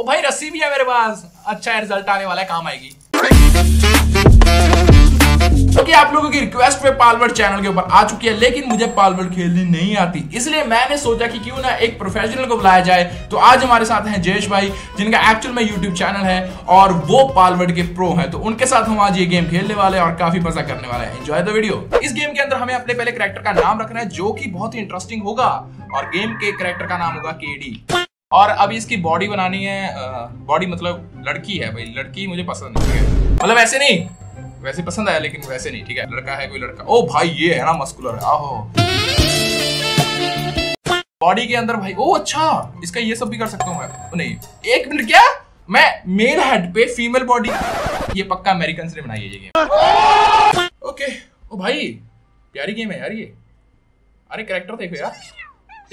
ओ भाई, रस्सी भी है मेरे पास। अच्छा रिज़ल्ट आने वाला है, काम आएगी। क्योंकि आप लोगों की रिक्वेस्ट पे पालवर्ड चैनल के ऊपर आ चुकी है, लेकिन मुझे पालवर्ड खेलनी नहीं आती। इसलिए मैंने सोचा कि क्यों ना एक प्रोफेशनल को बुलाया जाए। तो आज हमारे साथ हैं जयेश भाई, जिनका एक्चुअल में यूट्यूब चैनल है, और वो पालवर्ड के प्रो हैं। तो उनके साथ हम आज ये गेम खेलने वाले हैं और काफ़ी मज़ा करने वाले हैं। एंजॉय द वीडियो इस गेम के अंदर हमें अपने पहले करेक्टर का नाम रखना है, जो कि बहुत ही इंटरेस्टिंग होगा। और गेम के करेक्टर का नाम होगा केडी और अभी इसकी बॉडी बनानी है बॉडी मतलब लड़की है भाई, लड़की मुझे पसंद नहीं है। मतलब ऐसे नहीं, वैसे पसंद आया लेकिन वैसे नहीं, ठीक है? लड़का है कोई लड़का। ओ भाई, ये है ना मस्कुलर आहो। बॉडी के अंदर भाई, ओ अच्छा इसका ये सब भी कर सकता हूँ मैं। नहीं, एक मिनट, क्या? मैं मेल हेड पे फीमेल बॉडी ये पक्का अमेरिकन ने बनाई है ये गेम ओके ओ भाई, प्यारी गेम है यार ये। अरे कैरेक्टर देखो यार।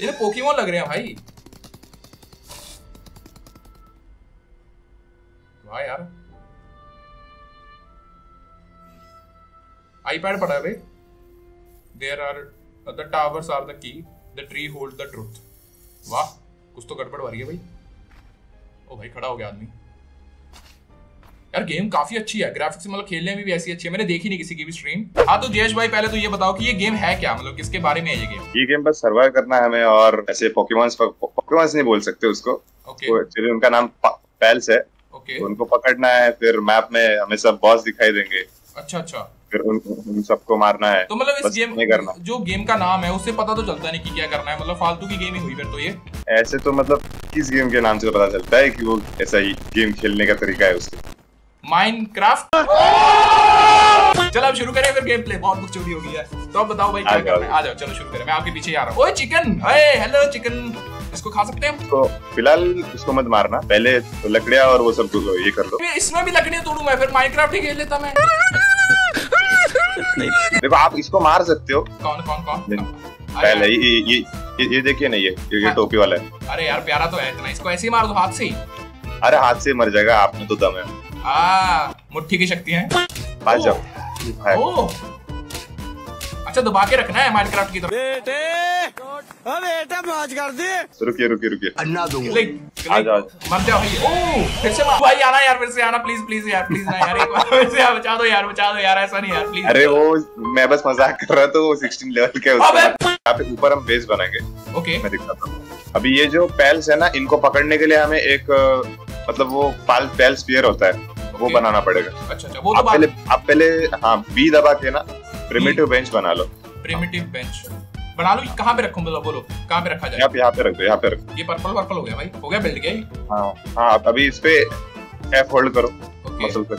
ये तो पोकेमोन लग रहे हैं भाई। वाह यार। आईपैड पड़ा है भाई। There are the towers are the key the tree hold the truth वाह कुछ तो गड़बड़ हो रही है भाई। ओ भाई खड़ा हो गया आदमी। यार गेम काफ़ी अच्छी है। ग्राफिक्स मतलब खेलने में भी ऐसी अच्छी है। मैंने देखी नहीं किसी की भी स्ट्रीम हाँ तो जयेश भाई पहले तो ये बताओ कि ये गेम है क्या? मतलब किसके बारे में है ये गेम ये गेम बस सर्वाइव करना है हमें और ऐसे पोकेमॉन्स पोकेमॉन्स नहीं बोल सकते उसको। ओके एक्चुअली उनका नाम पैल्स है। ओके तो उनको पकड़ना है फिर मैप में हमें सब बॉस दिखाई देंगे। अच्छा अच्छा। फिर उन, उन सबको मारना है। तो मतलब इस गेम नहीं करना। जो गेम का नाम है उससे पता तो चलता नहीं कि क्या करना है। मतलब फालतू की गेम ही हुई फिर तो ये। ऐसे तो मतलब किस गेम के नाम से पता चलता है कि वो ऐसा ही गेम खेलने का तरीका है उसका माइनक्राफ्ट चलो अब शुरू करें फिर गेम प्ले बहुत कुछ चोरी हो गई है। तो अब बताओ भाई क्या करना है? आ जाओ चलो शुरू करें। मैं आपके पीछे ही आ रहा हूँ। ओए चिकन अरे हेलो चिकन इसको खा सकते हैं तो फ़िलहाल उसको मत मारना। पहले तो लकड़ियाँ और वो सब तो ये कर लो। मैं इसमें भी लकड़ियाँ तोड़ूं मैं फिर माइनक्राफ्ट ही खेल लेता मैं। नहीं। देखो आप इसको मार सकते हो। कौन कौन कौन? पहले ये ये ये, ये देखिए ना ये ये, ये हाँ। टोपी वाला है। अरे यार प्यारा तो है इतना। इसको ऐसे ही मार दो हाथ से ही। अरे हाथ से मर जाएगा आपने तो दम है। आ मुट्ठी की शक्ति है। भाग जाओ। अच्छा दबा के रखना है माइनक्राफ्ट की तरफ़। बेटे! ओ बेटा मौज कर दे। रुकिए रुकिए रुकिए। अन्ना दूँगा। लाइक आ जाओ। मर जाओ भाई। ओ फिर से भाई आना यार फिर से आना प्लीज़ प्लीज़ यार प्लीज़ ना यार एक बार फिर से बचा दो यार बचा दो यार ऐसा नहीं यार प्लीज़ अरे वो मैं बस मज़ाक कर रहा था वो 16 लेवल का है उसका यहाँ पे ऊपर हम बेस बनाएँगे। ओके मैं दिखाता हूँ। अभी ये जो पैल्स है ना इनको पकड़ने के लिए हमें एक मतलब वो पाल पैल स्पीयर होता है। वो Okay. बनाना पड़ेगा। अच्छा अच्छा वो तो आप पहले आप पहले हाँ बी दबा के ना प्रिमिटिव बेंच बना लो। प्रिमिटिव बेंच बना लो कहाँ पे रखूँ बोलो बोलो कहाँ पे रखा जाए? यहाँ पे यहाँ पे रख दो यहाँ पे रख ये पर्पल पर्पल हो गया भाई हो गया बिल्ड गया हाँ हाँ अभी इस पे एफ़ होल्ड करो मसल पे।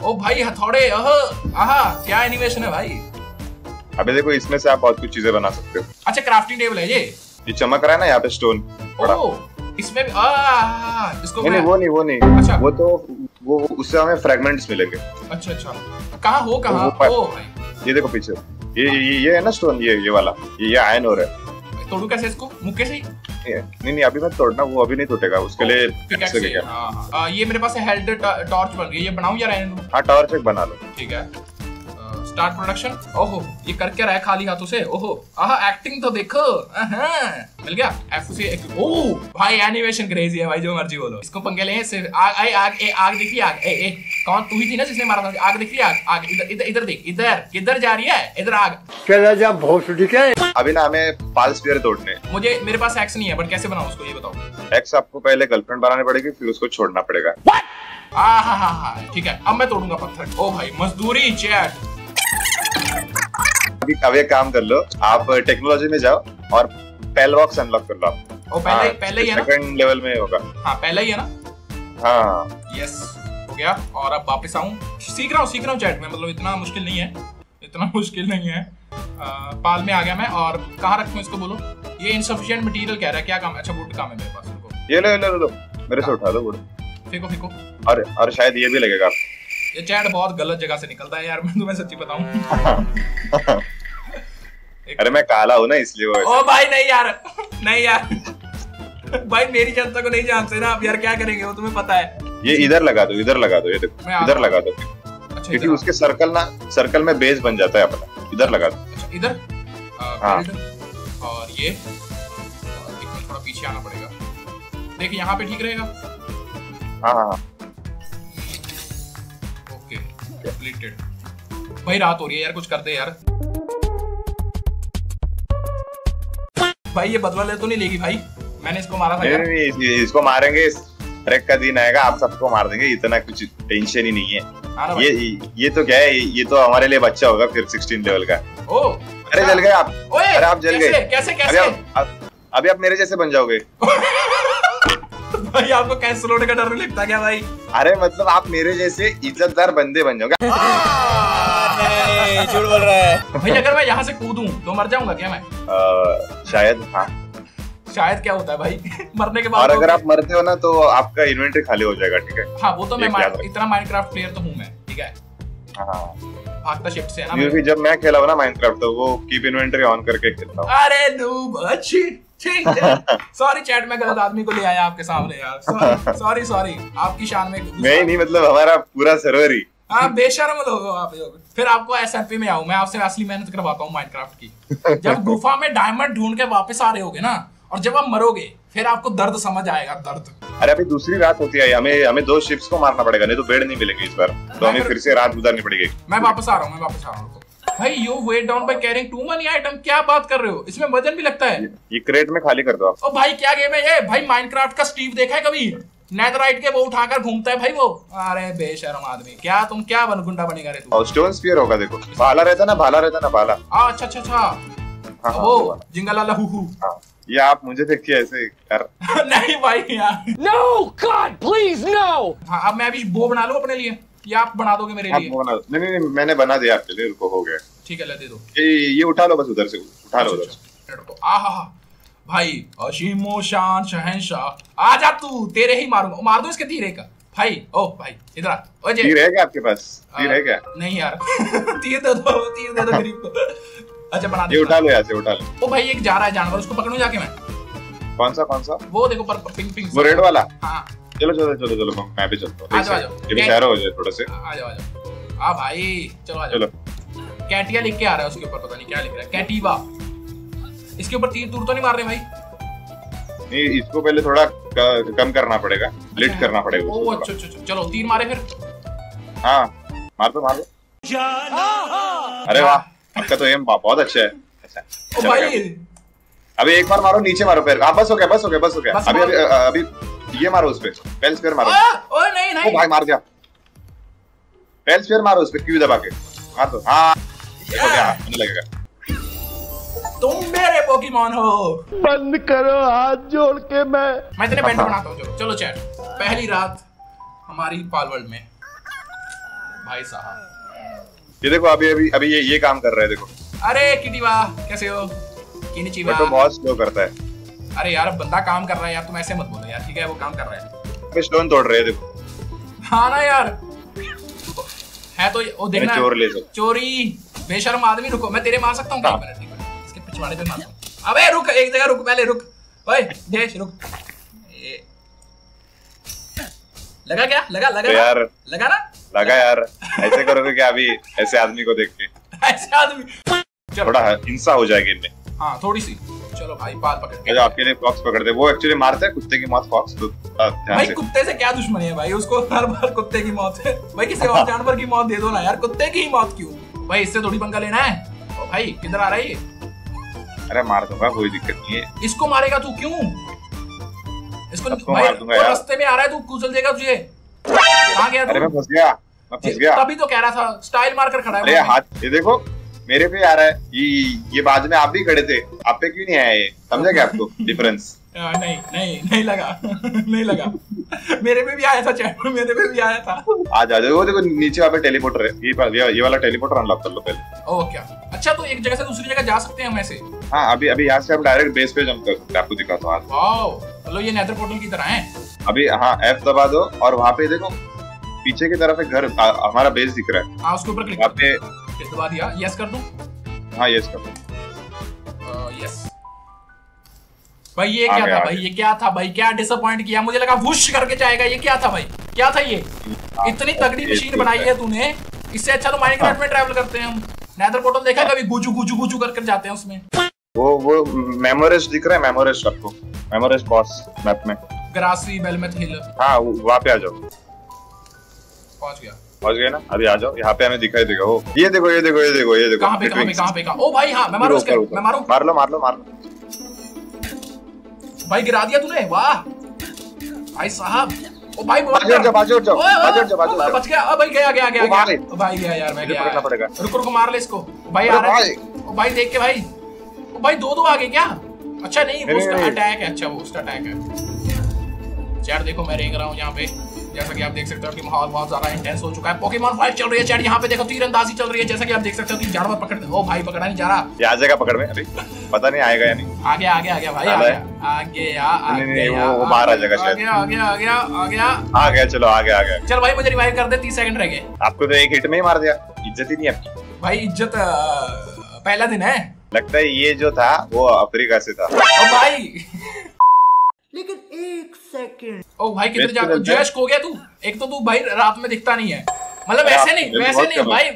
ओ भाई हथौड़े अह आहा क्या एनिमेशन है भाई? अभी देखो इसमें से आप बहुत कुछ चीज़ें बना सकते हो। अच्छा क्राफ्टिंग टेबल है ये? ये चमक रहा है ना यहाँ पे स्टोन इसमें भी आ इसको नहीं नहीं वो नहीं वो नहीं। अच्छा। वो तो वो उससे हमें फ्रेगमेंट्स मिलेंगे। अच्छा अच्छा। कहाँ हो कहाँ? भाई। ये देखो पीछे। ये ये ये है ना स्टोन ये ये वाला। ये ये आयन और रहा है तोड़ू कैसे इसको? मुक्के से ही? नहीं नहीं अभी मैं तोड़ना वो अभी नहीं टूटेगा उसके लिए से क्या। हाँ हाँ। ये मेरे पास हेल्ड टॉर्च बन गई ये बनाऊँ या रहने दूँ हाँ टॉर्च एक बना लो। ठीक है। स्टार्ट प्रोडक्शन ओहो ये कर क्या रहा है खाली हाथों से? ओहो आहा एक्टिंग तो देखो। मिल गया? एफ़ से एक ओ भाई एनिमेशन क्रेजी है भाई जो मर्ज़ी बोलो। इसको पंगे ले सिर्फ़ आग आग आग ए आग दिख आग ए ए कौन तू ही थी ना जिसने मारा था? आग दिख आग आग इधर इधर इधर देख इधर किधर जा रही है? इधर आग। चला जा भोसड़ी के। अभी ना हमें पाल स्पीयर तोड़ने मुझे मेरे पास एक्स नहीं है बट कैसे बनाऊँ उसको ये बताओ। एक्स आपको पहले गर्लफ्रेंड बनानी पड़ेगी फिर उसको छोड़ना पड़ेगा। आ हा हा हा ठीक है अब मैं तोड़ूँगा पत्थर। ओ भाई मजदूरी चैट अभी अब एक काम कर लो। आप टेक्नोलॉजी में जाओ और पेल बॉक्स अनलॉक कर लो आप। ओ पहले पहले ही है ना? सेकंड लेवल में होगा। हाँ पहले ही है ना? हाँ। यस हो गया। और अब वापस आऊँ। सीख रहा हूँ सीख रहा हूँ चैट में। मतलब इतना मुश्किल नहीं है। इतना मुश्किल नहीं है। आ, पाल में आ गया मैं। और कहाँ रखूँ इसको बोलो? ये इनसफिशियंट मटेरियल कह रहा है। क्या काम अच्छा वुड काम है मेरे पास। ये लो ये लो लो। मेरे से उठा लो वो फेंको फेंको। और और शायद ये भी लगेगा। ये चैट बहुत गलत जगह से निकलता है यार मैं तुम्हें सच्ची बताऊँ। अरे मैं काला हूँ ना इसलिए वो ओ भाई नहीं यार नहीं यार। भाई मेरी जनता को नहीं जानते ना अब यार क्या करेंगे वो तुम्हें पता है। ये इधर लगा दो इधर लगा दो ये देखो इधर लगा दो। अच्छा क्योंकि उसके सर्कल ना सर्कल में बेस बन जाता है अपना इधर लगा दो। अच्छा इधर? हाँ। और ये थोड़ा पीछे आना पड़ेगा। देख यहाँ पे ठीक रहेगा। हाँ हाँ। ओके कंप्लीटेड भाई रात हो रही है यार कुछ कर दे यार। भाई ये बदला ले तो नहीं लेगी भाई। मैंने इसको मारा था नहीं यार। नहीं नहीं, इसको मारेंगे ट्रैक का दिन आएगा आप सबको मार देंगे इतना कुछ टेंशन ही नहीं है। हाँ ये ये तो क्या है ये तो हमारे लिए बच्चा होगा फिर 16 लेवल का। ओ अरे जल गए आप। अरे आप जल गए। कैसे कैसे? अभी आप मेरे जैसे बन जाओगे। भाई आपको कैंसिल होने का डर नहीं लगता क्या भाई? अरे मतलब आप मेरे जैसे इज्जतदार बंदे बन जाओगे झूठ बोल रहा है। भाई अगर मैं यहाँ से कूदूं तो मर जाऊँगा क्या मैं? शायद हाँ। शायद क्या होता है भाई? मरने के बाद और बाद अगर तो- आप मरते हो ना तो आपका इन्वेंटरी खाली हो जाएगा ठीक है? हाँ वो तो मैं। इतना माइनक्राफ्ट प्लेयर तो हूँ मैं ठीक है? हाँ। भागता शिफ्ट से है ना क्योंकि जब मैं खेला हूँ ना माइनक्राफ्ट तो वो कीप इन्वेंटरी ऑन करके खेलता हूँ। अरे अच्छी ठीक सॉरी चैट में गलत आदमी को ले आया आपके सामने यार। सॉरी सॉरी आपकी शान में नहीं नहीं मतलब हमारा पूरा सर्वर ही। हाँ बेशर्म लोग आप फिर आपको एसएमपी में आऊँ मैं आपसे असली मेहनत करवाता हूँ माइनक्राफ्ट की। जब गुफा में डायमंड ढूंढ के वापस आ रहे होगे ना और जब आप मरोगे फिर आपको दर्द समझ आएगा दर्द। अरे अभी दूसरी रात होती है हमें हमें दो शिप्स को मारना पड़ेगा नहीं तो बेड नहीं मिलेगी इस बार। तो हमें फिर से रात गुजारनी पड़ेगी। मैं वापस आ रहा हूँ मैं वापस आ रहा हूँ भाई you weight down by carrying too many item क्या बात कर रहे हो? इसमें वज़न भी लगता है। ये क्रेट में खाली कर दो आप। ओ भाई क्या गेम है ये? भाई माइनक्राफ्ट का स्टीव देखा है कभी? नेदराइट के वो उठाकर घूमता है भाई वो। अरे बेशरम आदमी क्या तुम क्या बन गुंडा बनेगा रे तू? और स्टोन स्पीयर होगा देखो। भाला रहता ना भाला रहता ना भाला। अच्छा अच्छा अच्छा। हाँ, हाँ, वो। जिंगल वाला हु हु। हाँ। ये आप मुझे देखिए ऐसे कर। नहीं भाई यार No, God, please, no! हाँ अब मैं अभी वो बना लूँ अपने लिए? या आप बना दोगे मेरे लिए? बना दो। नहीं नहीं नहीं, मैंने बना दिया आपके लिए रुको हो गया। ठीक है ले दे दो। ये ये उठा लो बस उधर से उठा लो उधर से। आहा भाई अशीमो शान शहनशाह। आ जा तू तेरे ही मारूँगा। मार दो इसके तीरे का? भाई ओ भाई इधर आ। ओ जे तीर है क्या आपके पास? तीर है क्या नहीं यार। तीर दे दो तीर दे दो गरीब को। अच्छा बना दे उठा लो यहाँ से उठा लो। ओ भाई एक जा रहा है जानवर उसको पकड़ूं जाके मैं? कौन सा कौन सा? वो देखो पर पिंक पिंक वो रेड वाला? हाँ। चलो चलो चलो चलो मैं- भी चलता हूँ। आ जाओ, आ जाओ। ये भी शहर हो जाए थोड़ा से। आ जाओ आ जाओ। आ भाई चलो आ जाओ। चलो। कैटिया लिख के आ रहा है उसके ऊपर पता नहीं क्या लिख रहा है। कैटीवा इसके ऊपर तीर तूर तो नहीं मार रहे भाई? नहीं इसको पहले थोड़ा कम करना पड़ेगा। लिट करना पड़ेगा ओ अच्छा अच्छा अच्छा। चलो तीर मारे फिर। हाँ मार दो मार दो अरे वाह। आपका तो एम बहुत अच्छा है। अच्छा भाई। अभी एक बार मारो नीचे मारो पैर हाँ बस हो गया बस हो गया बस हो गया। अभी अभी अभी ये मारो उस पे। पेल स्पेयर मारो। ओ ओ नहीं ओ भाई मार दिया। पेल स्पेयर मारो उस पे क्यू दबा के। मार दो। हाँ। देखो क्या होने लगेगा। तुम मेरे पोकेमॉन हो। बंद करो हाथ जोड़ के मैं। मैं तेरे बेंट बनाता हूँ चलो चलो चैट। पहली रात हमारी पाल वर्ल्ड में। भाई साहब। ये देखो अभी अभी अभी ये ये काम कर रहा है देखो। अरे किटीवा कैसे हो? किनिचिवा वो बहुत स्लो करता है। अरे यार बंदा काम कर रहा है यार तुम ऐसे मत बोलो यार ठीक है वो काम कर रहा है। अभी स्टोन तोड़ रहे हैं देखो। हाँ ना यार। है तो वो देखना। चोर ले। चोरी बेशर्म आदमी रुको मैं तेरे मार सकता हूँ? हाँ। इसके पिछवाड़े पे मारता हूँ। अबे रुक एक जगह रुक पहले रुक। ओए देश रुक। लगा क्या? लगा लगा तो यार लगा ना? लगा यार ऐसे करोगे क्या अभी ऐसे आदमी को देख के। ऐसे आदमी। थोड़ा हिंसा हो जाएगी इनमें। हाँ थोड़ी सी। चलो भाई पाल पकड़ आपके लिए फॉक्स पकड़ते हैं वो एक्चुअली मारता है कुत्ते की मौत फॉक्स तो भाई कुत्ते से क्या दुश्मनी है भाई? उसको हर बार कुत्ते की मौत है। भाई किसी और जानवर की मौत दे दो ना यार। कुत्ते की ही मौत क्यों? भाई इससे थोड़ी पंगा लेना है। ओ भाई किधर आ रहा है ये? अरे मार दूँगा कोई दिक्कत नहीं है। इसको मारेगा तू क्यों? इसको भाई मार दूँगा यार। रास्ते में आ रहा है तू कुचल देगा तुझे। कहाँ गया अरे मैं फंस गया। मैं फंस गया। तभी तो कह रहा था स्टाइल मारकर खड़ा है। हाथ ये देखो मेरे पे आ रहा है। ये ये बाद में आप भी खड़े थे आप पे क्यों नहीं आया ये? समझा क्या आपको डिफरेंस नहीं नहीं नहीं लगा नहीं लगा। मेरे पे भी आया था चैट मेरे पे भी आया था। आ जा वो देखो नीचे वहाँ पे टेलीपोर्टर है। ये ये, वाला टेलीपोर्टर अनलॉक कर लो पहले। ओ क्या? अच्छा तो एक जगह से दूसरी जगह जा सकते हैं हम ऐसे? हाँ अभी अभी यहाँ से हम डायरेक्ट बेस पे जंप कर सकते हैं आपको दिखाता हूँ वाओ मतलब ये नेदर पोर्टल की तरह है। अभी हाँ एफ़ दबा दो और वहाँ पे देखो पीछे की तरफ़ एक घर हमारा बेस दिख रहा है। हाँ उसके ऊपर क्लिक वहाँ पे दबा दिया। यस कर दूँ? हाँ ये इसका यस भाई ये क्या था भाई? ये क्या था भाई? क्या डिसअपॉइंट किया? मुझे लगा वुश करके जाएगा। ये क्या था भाई? क्या था ये? इतनी तगड़ी मशीन बनाई है। है तूने। इससे अच्छा तो माइनक्राफ्ट में ट्रैवल करते हैं हम। नेदर पोर्टल देखा कभी? गुजू गुजू गुजू कर कर जाते हैं उसमें। वो वो मेमोरेस्ट दिख रहा है मेमोरेस्ट आपको मेमोरेस्ट बॉस मैप में। ग्रासी बेलमेथ हिल हाँ वहाँ पे आ जाओ। पहुँच गया। पहुँच ना? अभी आ जाओ यहाँ पे हमें दिखाई देगा। वो ये देखो ये देखो ये देखो ये देखो। कहाँ पे कहाँ पे कहाँ पे कहाँ ओ भाई हाँ मैं मारू उसके। मैं मारू। मार लो मार लो मार लो। भाई गिरा दिया तूने? वाह। भाई साहब। ओ भाई हट जाओ, बाजू ओए, ओए, बाजू हट जाओ। बच गया। ओ भाई गया गया गया। गया भाई गया यार मैं गया पड़ेगा। रुक रुक मार ले इसको। भाई आ रहा है। भाई। ओ भाई देख के भाई। ओ भाई दो दो आ गए क्या? अच्छा नहीं वो उसका। अटैक है। अच्छा वो उसका अटैक है। यार देखो मैं रेंग रहा हूँ यहाँ पे। जैसा कि आप देख सकते हो कि माहौल बहुत ज़्यादा इंटेंस हो चुका है। पोकेमॉन फाइट चल रही है चैट यहाँ पे देखो तीरंदाजी चल रही है जैसा कि आप देख सकते हो कि जानवर पकड़ ओ भाई पकड़ा नहीं जा रहा। ये आ जाएगा पकड़ में अभी? पता नहीं आएगा या नहीं? आ गया आ गया आ गया। भाई आ गया आ गया आ गया वो- आ बाहर आ गया, जाएगा आ शायद। गया आ गया आ गया आ गया। आ गया चलो आ गया आ गया चल भाई मुझे रिवाइव कर दे तीस सेकंड रह गए। आपको तो एक हिट में ही मार दिया। इज़्ज़त ही नहीं आपकी। भाई इज़्ज़त पहला दिन है। लगता है ये जो था वो अफ्रीका से था। ओ भाई! लेकिन एक सेकंड। ओ भाई किधर जा जैश हो? गया तू? एक तो तू भाई रात में दिखता नहीं है। मतलब ऐसे नहीं वैसे नहीं भाई।